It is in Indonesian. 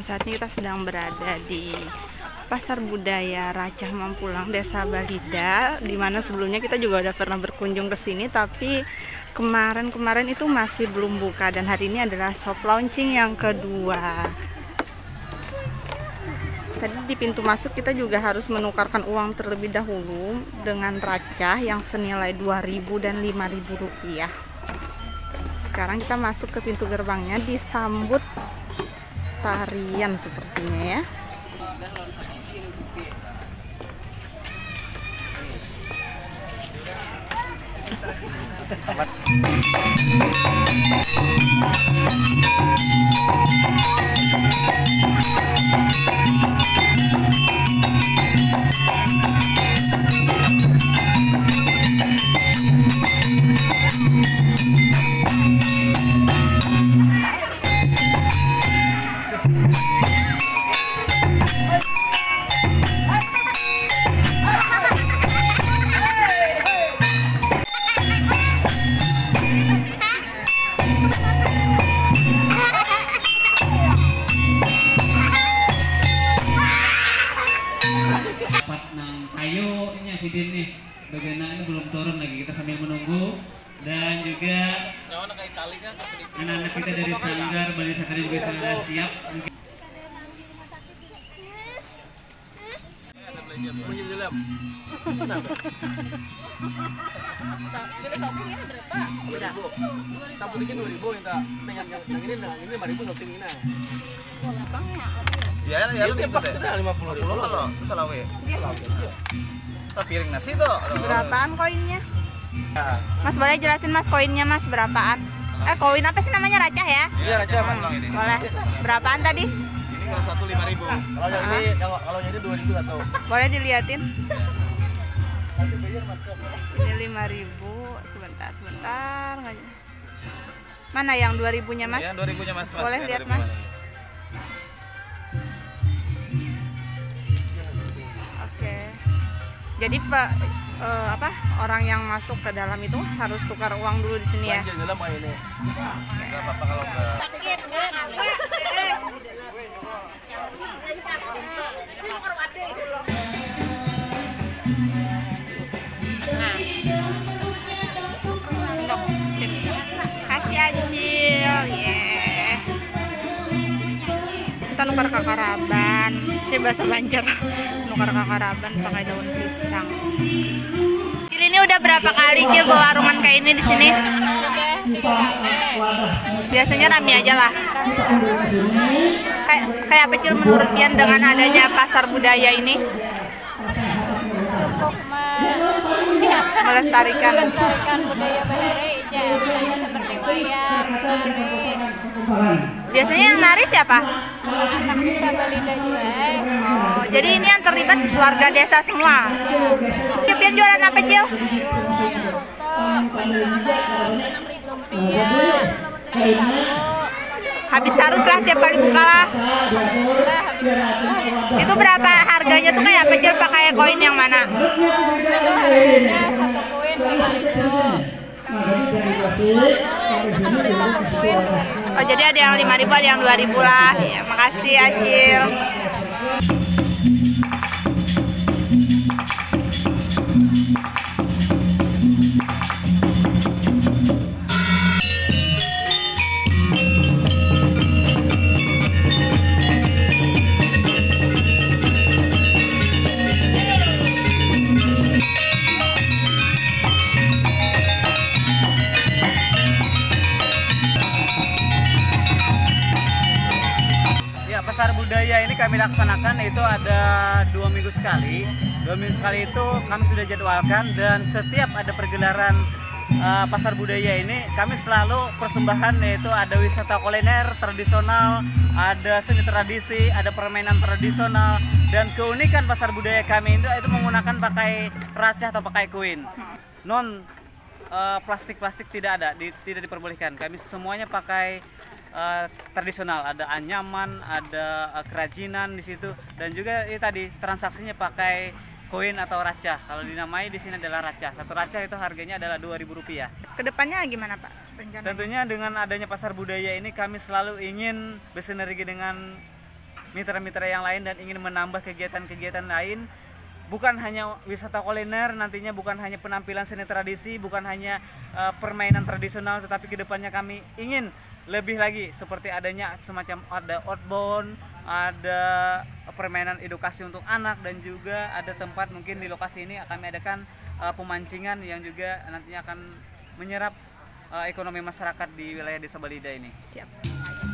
Nah, saat ini kita sedang berada di Pasar Budaya Racah Mampulang, Desa Balida, di mana sebelumnya kita juga udah pernah berkunjung ke sini, tapi kemarin-kemarin itu masih belum buka dan hari ini adalah shop launching yang kedua. Tadi di pintu masuk kita juga harus menukarkan uang terlebih dahulu dengan racah yang senilai 2000 dan 5000 rupiah. Sekarang kita masuk ke pintu gerbangnya disambut tarian sepertinya ya. Juga anak-anak kita dari Sanggar Bali Sakari juga sudah siap mungkin Sabutnya dua ribu minta dengan yang, yang ini nah ini lima ribu shopping ini nah. Ya, ya, lebih pas sudah lima puluh ribu. Puluh kalau selawe. Kita piring nasi tuh. Berapaan koinnya? Mas boleh jelasin mas koinnya mas berapaan? Eh koin apa sih namanya racah ya? Iya raja mas. Boleh. Berapaan tadi? Ini kalau satu lima ribu. Kalau yang ini kalau kalau yang ini dua ribu atau Boleh diliatin? Ini lima ribu. Sebentar, sebentar. Mana yang dua ribunya mas? Ya, dua ribunya mas. Boleh Ya, lihat, 2000, Mas. Oke. Jadi pak eh, apa orang yang masuk ke dalam itu harus tukar uang dulu di sini ya? dalam ini. Apa-apa kalau. Kita nukar kakaraban. Saya bahasa Banjar. Nukar kakaraban pakai daun pisang. Cil ini udah berapa kali Cil bawa warungan kayak ini di sini? Biasanya rame aja lah. Kayak kayak apa Cil menurut Pian dengan adanya pasar budaya ini? untuk me- Melestarikan. melestarikan budaya Bahari ya, seperti wayang, menari, Biasanya yang nari siapa? anak bisa balida juga. Jadi ini yang terlibat warga desa semua. Cil, Pian jualan apa Cil? Habis tarus lah tiap kali buka lah. itu berapa harganya tuh kayak apa Cil pakai koin yang mana? itu harganya satu koin lima ribu. Oh jadi ada yang 5000 ada yang 2000 lah. Ya, makasih Acil. Pasar budaya ini kami laksanakan itu ada dua minggu sekali. Dua minggu sekali itu kami sudah jadwalkan dan setiap ada pergelaran uh, pasar budaya ini kami selalu persembahan yaitu ada wisata kuliner tradisional, ada seni tradisi, ada permainan tradisional dan keunikan pasar budaya kami itu itu menggunakan pakai racah atau pakai koin. Non uh, plastik-plastik tidak ada, di- tidak diperbolehkan. Kami semuanya pakai uh, tradisional, ada anyaman, ada uh, kerajinan di situ dan juga ini tadi transaksinya pakai koin atau racah. Kalau dinamai di sini adalah racah. Satu racah itu harganya adalah Rp2.000. Ke depannya gimana Pak? Rencana? Tentunya dengan adanya pasar budaya ini kami selalu ingin bersinergi dengan mitra-mitra yang lain dan ingin menambah kegiatan-kegiatan lain bukan hanya wisata kuliner nantinya bukan hanya penampilan seni tradisi bukan hanya eh, permainan tradisional tetapi ke depannya kami ingin lebih lagi seperti adanya semacam ada outbound ada permainan edukasi untuk anak dan juga ada tempat mungkin di lokasi ini kami adakan eh, pemancingan yang juga nantinya akan menyerap eh, ekonomi masyarakat di wilayah desa Balida ini Siap.